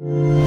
you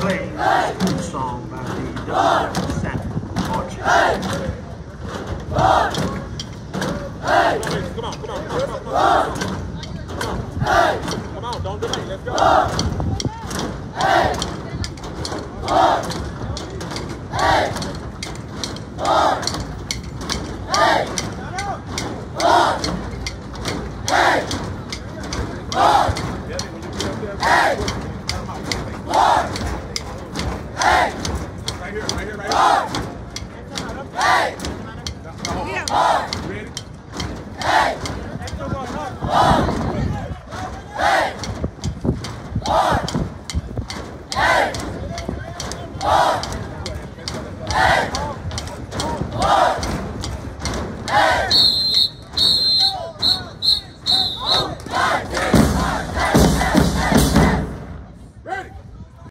play. Good song by the Dr. Sanford hey, Come on, come on, come on, come on. hey, come on don't delay, let's go. Hey! One! One!